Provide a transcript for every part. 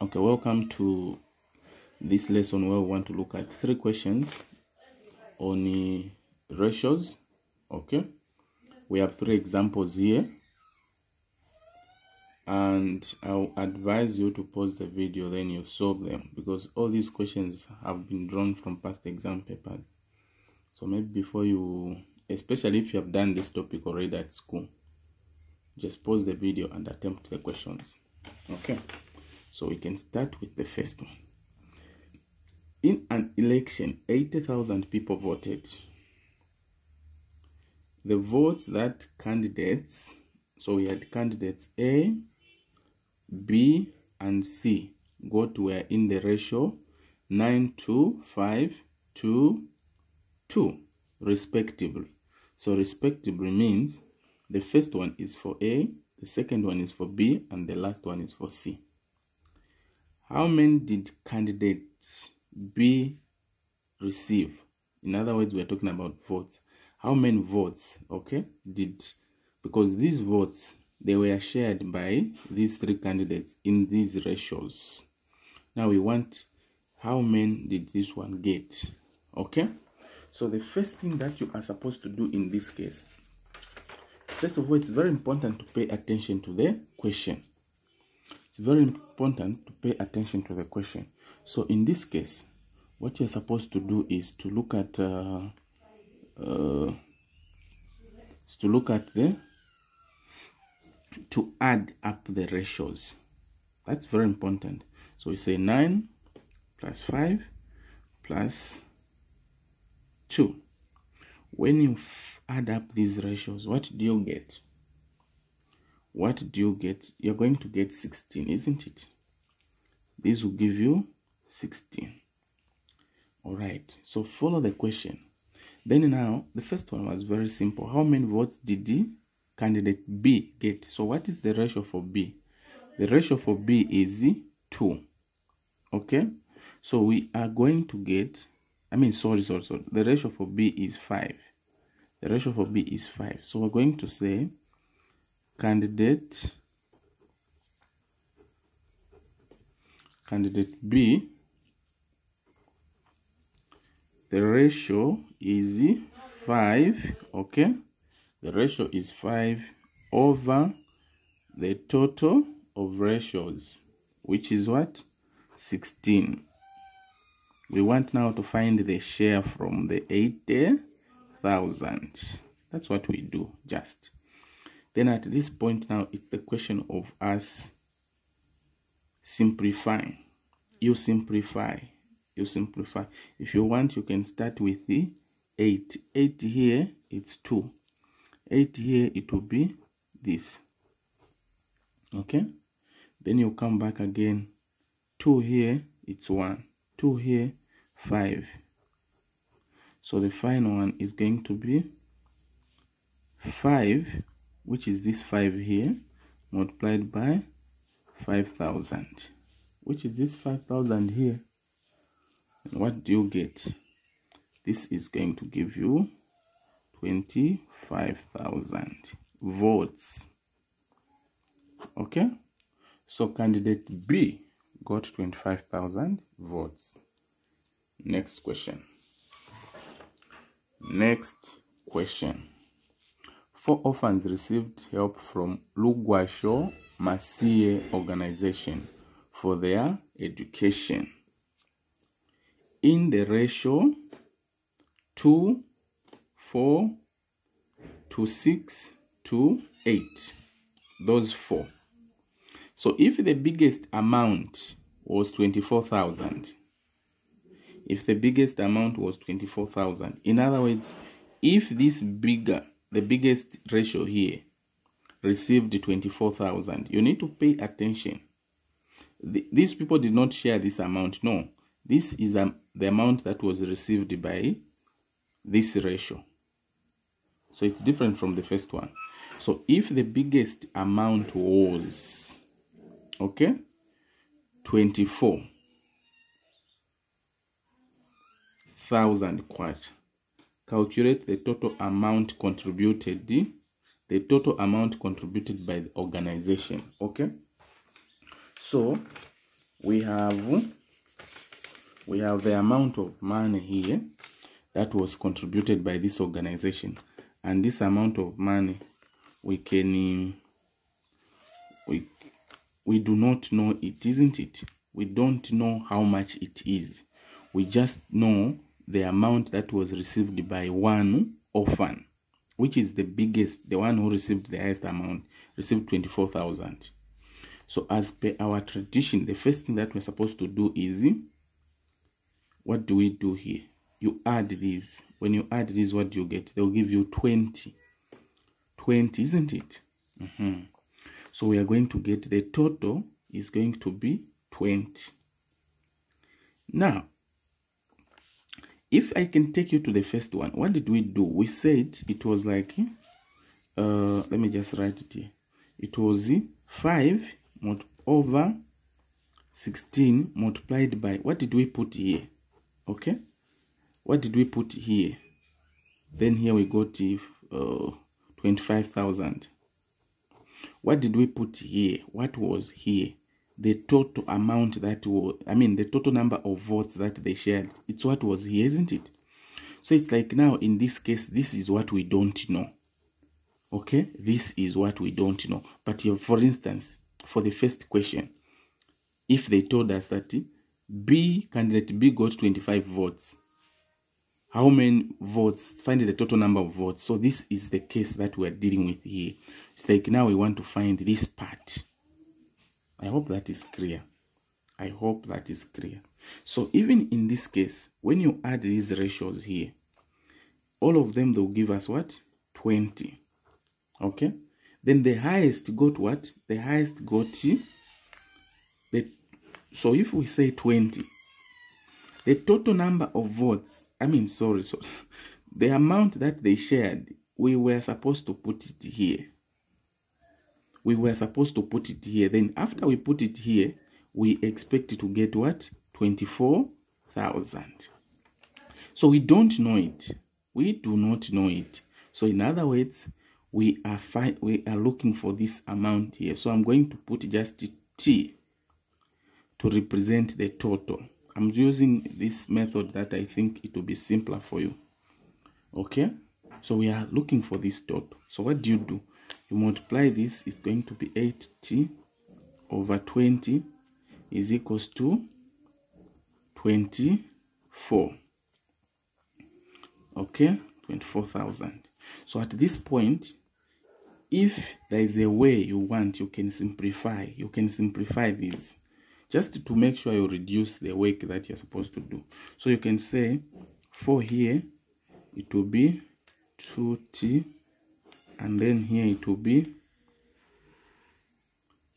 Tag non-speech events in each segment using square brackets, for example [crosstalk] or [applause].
Okay, welcome to this lesson where we want to look at three questions on ratios. Okay, we have three examples here, and I'll advise you to pause the video then you solve them because all these questions have been drawn from past exam papers. So maybe before you, especially if you have done this topic already at school, just pause the video and attempt the questions. Okay. So we can start with the first one. In an election, 80,000 people voted. The votes that candidates, so we had candidates A, B, and C got were in the ratio 9 to 5 to 2, respectively. So, respectively means the first one is for A, the second one is for B, and the last one is for C. How many did candidate B receive? In other words, we're talking about votes. How many votes, okay, did, because these votes, they were shared by these three candidates in these ratios. Now we want how many did this one get, okay? So the first thing that you are supposed to do in this case, first of all, it's very important to pay attention to the question it's very important to pay attention to the question. So in this case, what you're supposed to do is to look at uh, uh, to look at the to add up the ratios. That's very important. So we say 9 plus 5 plus 2. When you add up these ratios, what do you get? What do you get? You're going to get 16, isn't it? This will give you 16. All right, so follow the question. Then now, the first one was very simple. How many votes did the candidate B get? So what is the ratio for B? The ratio for B is 2. Okay, so we are going to get, I mean, sorry, sorry, sorry. The ratio for B is 5. The ratio for B is 5. So we're going to say candidate candidate B the ratio is 5 okay? The ratio is 5 over the total of ratios which is what? 16 we want now to find the share from the 80,000 that's what we do just then at this point now, it's the question of us simplifying. You simplify. You simplify. If you want, you can start with the 8. 8 here, it's 2. 8 here, it will be this. Okay? Then you come back again. 2 here, it's 1. 2 here, 5. So the final one is going to be 5 which is this 5 here multiplied by 5000 which is this 5000 here? And what do you get? This is going to give you 25000 votes. Okay? So candidate b got 25000 votes. Next question. Next question Four orphans received help from Lugwasho Masie organization for their education. In the ratio 2, 4 to 6 to 8. Those four. So if the biggest amount was 24,000, if the biggest amount was 24,000, in other words, if this bigger the biggest ratio here received 24,000. You need to pay attention. The, these people did not share this amount. No, this is the, the amount that was received by this ratio. So it's different from the first one. So if the biggest amount was, okay, 24,000 kwacha calculate the total amount contributed the total amount contributed by the organization okay? So we have we have the amount of money here that was contributed by this organization. And this amount of money we can we we do not know it isn't it? We don't know how much it is. We just know the amount that was received by one orphan which is the biggest the one who received the highest amount received 24000 so as per our tradition the first thing that we're supposed to do is what do we do here? You add these. When you add these what do you get? They'll give you 20 20 isn't it? Mm -hmm. so we are going to get the total is going to be 20 now if i can take you to the first one what did we do? We said it was like uh let me just write it here. It was 5 over 16 multiplied by what did we put here? Okay? What did we put here? Then here we got uh, 25,000 what did we put here? What was here the total amount that was i mean the total number of votes that they shared it's what was here isn't it? So it's like now in this case this is what we don't know. Okay? This is what we don't know. But for instance for the first question if they told us that eh, b candidate b got 25 votes how many votes find the total number of votes? So this is the case that we're dealing with here. It's like now we want to find this part i hope that is clear. I hope that is clear. So even in this case when you add these ratios here all of them they'll give us what? 20 okay? Then the highest got what? The highest got the so if we say 20 the total number of votes i mean sorry so [laughs] the amount that they shared we were supposed to put it here we were supposed to put it here. Then after we put it here we expect to get what? 24000 so we don't know it. We do not know it. So in other words we are we are looking for this amount here. So i'm going to put just t to represent the total. I'm using this method that I think it will be simpler for you. Okay, so we are looking for this total. So what do you do? You multiply this, it's going to be 8t over 20 is equals to 24. Okay, 24,000. So at this point, if there is a way you want, you can simplify. You can simplify this just to make sure you reduce the work that you're supposed to do. So you can say for here, it will be 2t, and then here it will be,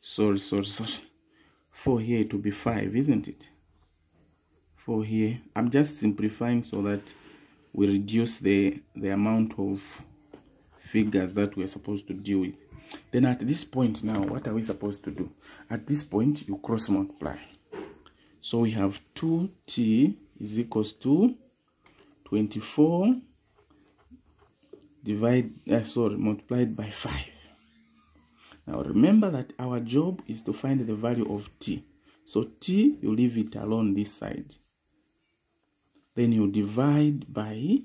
sorry, sorry, sorry, for here it will be 5, isn't it? For here, I'm just simplifying so that we reduce the, the amount of figures that we're supposed to deal with. Then at this point now, what are we supposed to do? At this point, you cross multiply. So we have 2t is equals to 24 divide, uh, sorry, multiplied by 5. Now remember that our job is to find the value of t. So t, you leave it alone this side. Then you divide by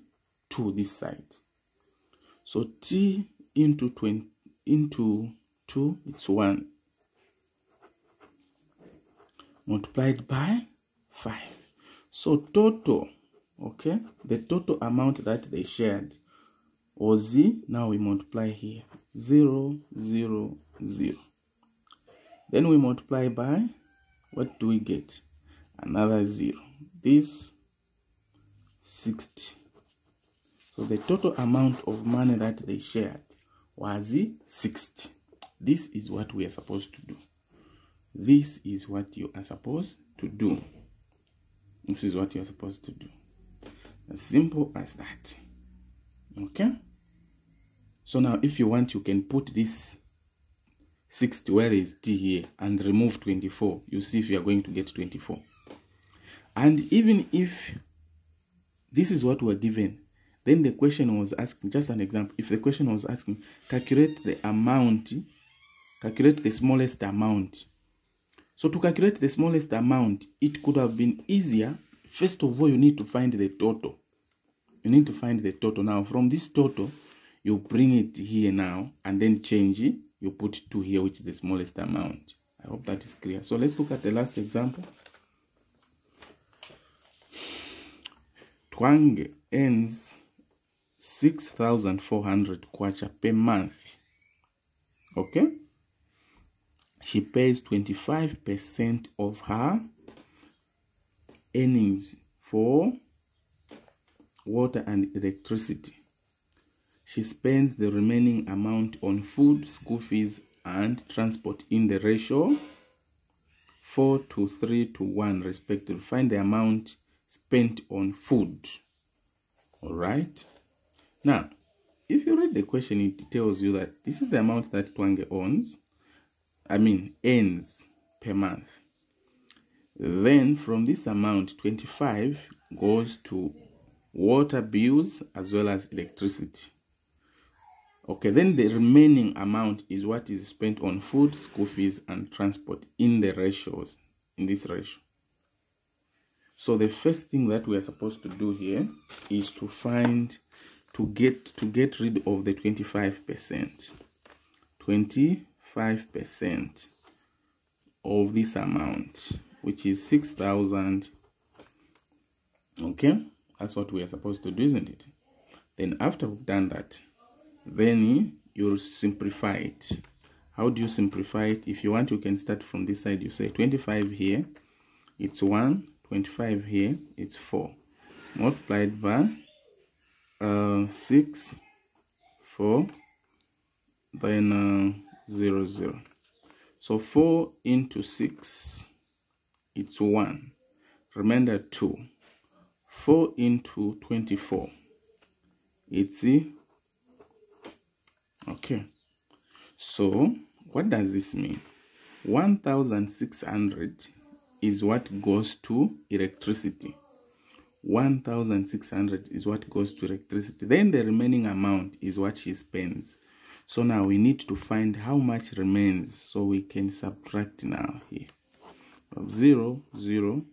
2 this side. So t into 20 into 2 it's 1 multiplied by 5 so total okay the total amount that they shared was z now we multiply here. 0 0 0 then we multiply by what do we get? Another 0 this 60 so the total amount of money that they shared was 60 this is what we are supposed to do. This is what you are supposed to do. This is what you are supposed to do. As simple as that okay so now if you want you can put this 60 where is t here and remove 24 you see if you are going to get 24 and even if this is what we're given then the question was asking, just an example, if the question was asking, calculate the amount, calculate the smallest amount So to calculate the smallest amount, it could have been easier. First of all, you need to find the total. You need to find the total. Now, from this total, you bring it here now and then change it. You put 2 here, which is the smallest amount. I hope that is clear. So let's look at the last example. Twange earns 6,400 kwacha per month. Okay? She pays 25% of her earnings for water and electricity. She spends the remaining amount on food, school fees, and transport in the ratio 4 to 3 to 1 respectively. Find the amount spent on food. All right. Now, if you read the question, it tells you that this is the amount that Twange owns, I mean, earns per month. Then from this amount, 25 goes to water bills as well as electricity. Okay, then the remaining amount is what is spent on food, school fees, and transport in the ratios, in this ratio. So the first thing that we are supposed to do here is to find, to get, to get rid of the 25%. 25% of this amount, which is 6,000. Okay, that's what we are supposed to do, isn't it? Then after we've done that, then you simplify it. How do you simplify it? If you want you can start from this side. You say 25 here it's 1 25 here it's 4 multiplied by uh, 6 4 then uh, 0 0 so 4 into 6 it's 1 remainder 2 4 into 24 it's Okay. So, what does this mean? 1600 is what goes to electricity. 1600 is what goes to electricity. Then the remaining amount is what she spends. So now we need to find how much remains so we can subtract now here. 0, 0.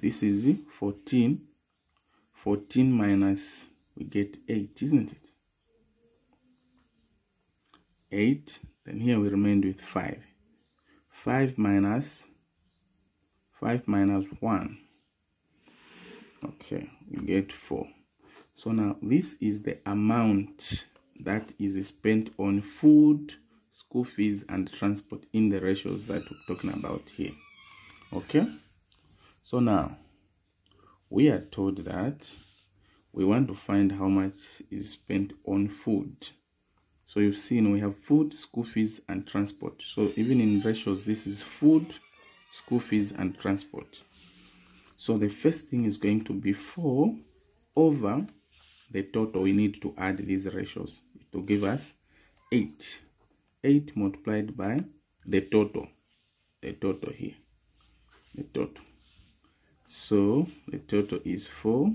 This is 14. 14 minus, we get 8, isn't it? 8 then here we remained with 5 5 minus 5 minus 1 okay we get 4 so now this is the amount that is spent on food school fees and transport in the ratios that we're talking about here okay so now we are told that we want to find how much is spent on food so you've seen we have food, school fees, and transport. So even in ratios, this is food, school fees, and transport. So the first thing is going to be 4 over the total. We need to add these ratios to give us 8. 8 multiplied by the total. The total here. The total. So the total is 4.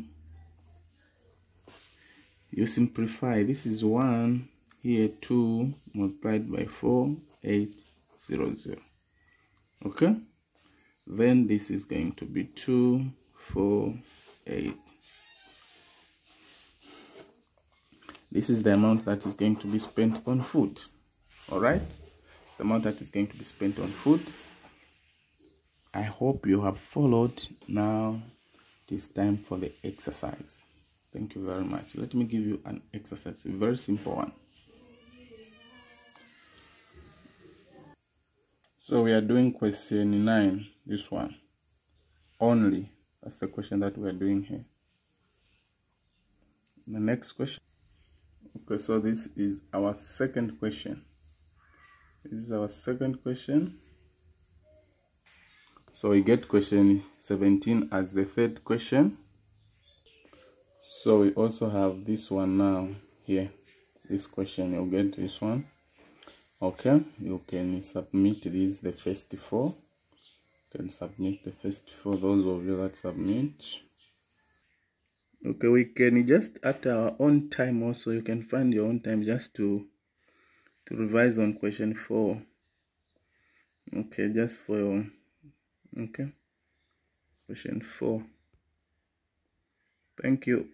You simplify. This is 1 here 2 multiplied by 4 8 0 0 okay? Then this is going to be 2 4 8 this is the amount that is going to be spent on food. All right? The amount that is going to be spent on food i hope you have followed now it is time for the exercise thank you very much let me give you an exercise a very simple one So we are doing question 9, this one. Only. That's the question that we are doing here. The next question. Okay, so this is our second question. This is our second question. So we get question 17 as the third question. So we also have this one now here. This question, you'll get this one okay you can submit this the first four you can submit the first four those of you that submit okay we can just at our own time also you can find your own time just to to revise on question four okay just for okay. Question four. Thank you